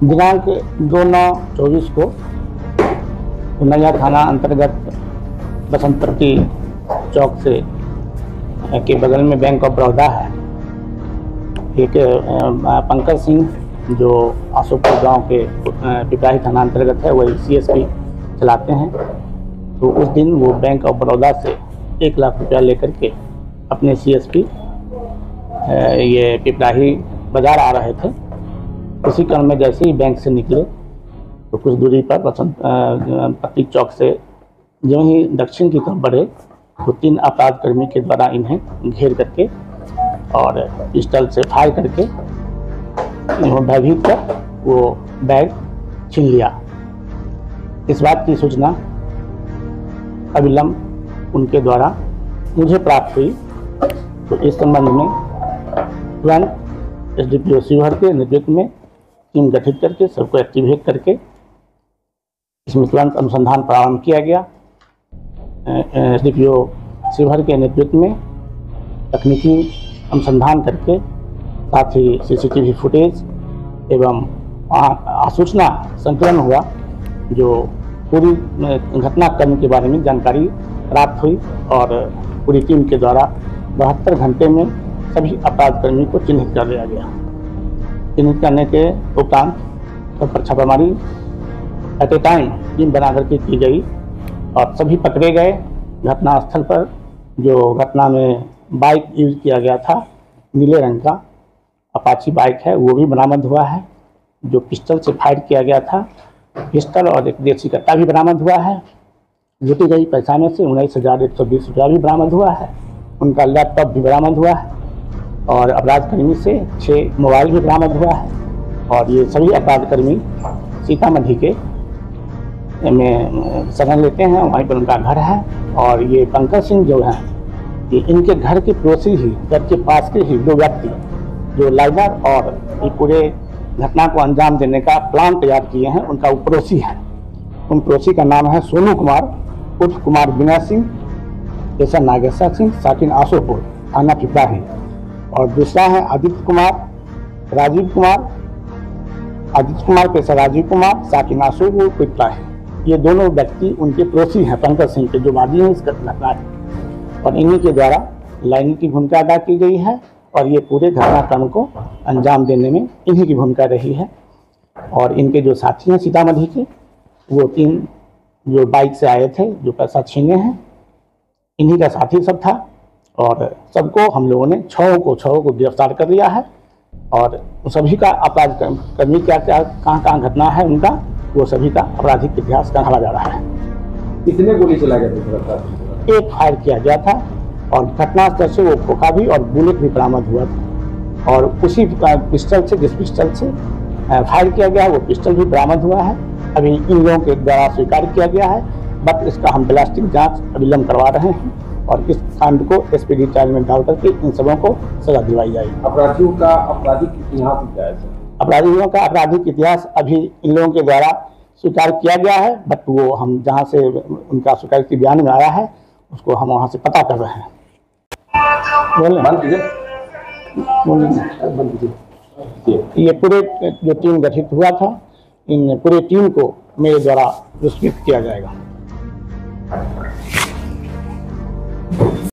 दिनांक दो नौ चौबीस को नया थाना अंतर्गत बसंतपट्टी चौक से के बगल में बैंक ऑफ़ बड़ौदा है। एक पंकज सिंह, जो अशोकपुर गाँव के पिपराही थाना अंतर्गत है, वही सीएसपी चलाते हैं। तो उस दिन वो बैंक ऑफ़ बड़ौदा से एक लाख रुपया लेकर के अपने सीएसपी ये पिपराही बाज़ार आ रहे थे। उसी क्रम में जैसे ही बैंक से निकले तो कुछ दूरी पर बसंत पट्टी चौक से जो ही दक्षिण की तरफ़ बढ़े तो तीन अपराध कर्मी के द्वारा इन्हें घेर करके और पिस्टल से फायर करके भयभीत कर वो बैग छीन लिया। इस बात की सूचना अविलंब उनके द्वारा मुझे प्राप्त हुई। तो इस संबंध में तुरंत S D P O Shivhar के नेतृत्व में टीम गठित करके, सबको एक्टिवेट करके इसमें तुरंत अनुसंधान प्रारंभ किया गया। एस शिवहर के नेतृत्व में तकनीकी अनुसंधान करके, साथ ही सीसीटीवी फुटेज एवं आसूचना संकलन हुआ, जो पूरी घटनाक्रम के बारे में जानकारी प्राप्त हुई और पूरी टीम के द्वारा बहत्तर घंटे में सभी अपराध कर्मी को चिन्हित कर लिया गया। चिन्हित करने के उपरांत सब पर छापामारी एट ए टाइम टीम बना करके की गई और सभी पकड़े गए। घटनास्थल पर जो घटना में बाइक यूज़ किया गया था, नीले रंग का अपाची बाइक है, वो भी बरामद हुआ है। जो पिस्टल से फायर किया गया था पिस्टल और एक देसी कट्टा भी बरामद हुआ है। लूटी गई में से उन्नीस हज़ार एक सौ बीस रुपया भी बरामद हुआ है। उनका लैपटॉप भी बरामद हुआ है। और अपराध कर्मी से छः मोबाइल भी बरामद हुआ है और ये सभी अपराध कर्मी सीतामढ़ी के में शरण लेते हैं, वहीं पर उनका घर है और ये पंकज सिंह जो हैं, ये इनके घर के पड़ोसी ही, घर के पास के ही दो व्यक्ति, जो लाइनर और ये पूरे घटना को अंजाम देने का प्लान तैयार किए हैं, उनका वो पड़ोसी है। उन पड़ोसी का नाम है सोनू कुमार, उर्फ़ कुमार बिना सिंह ऐसा नागेश्वर सिंह, साकिन आशोपुर थाना पिपराही। और दूसरा है आदित्य कुमार, राजीव कुमार। आदित्य कुमार पेशा राजीव कुमार साकिन आशोपुर पिपराही ये दोनों व्यक्ति उनके पड़ोसी हैं, पंकज सिंह के जो वादी हैं इस घटना और इन्हीं के द्वारा लाइन की भूमिका अदा की गई है और ये पूरे घटनाक्रम को अंजाम देने में इन्हीं की भूमिका रही है। और इनके जो साथी हैं सीतामढ़ी के, वो तीन जो बाइक से आए थे, जो पैसा छीने हैं, इन्हीं का साथी सब था। और सबको हम लोगों ने छः को छः को गिरफ़्तार कर लिया है। और सभी का अपराध कर्म- क्या क्या कहाँ कहाँ घटना है उनका वो सभी का आपराधिक इतिहास कहा जा रहा है। कितने गोली चला गया एक फायर किया गया था और घटनास्थल से वो खोखा भी और बुलेट भी बरामद हुआ था। और उसी पिस्टल से जिस पिस्टल से फायर किया गया है वो पिस्टल भी बरामद हुआ है। अभी इन लोगों के द्वारा स्वीकार किया गया है बट इसका हम प्लास्टिक जाँच अविलंब करवा रहे हैं। और इस कांड को एसपीडी चार्ज में डाल करके इन सबों को सजा दिलवाई जाएगी। अपराधियों का आपराधिक इतिहास क्या है अपराधियों का आपराधिक इतिहास अभी इन लोगों के द्वारा स्वीकार किया गया है बट वो हम जहाँ से उनका स्वीकृति बयान में आया है उसको हम वहाँ से पता कर रहे हैं। ये पूरे जो टीम गठित हुआ था इन पूरे टीम को मेरे द्वारा पुरस्कृत किया जाएगा।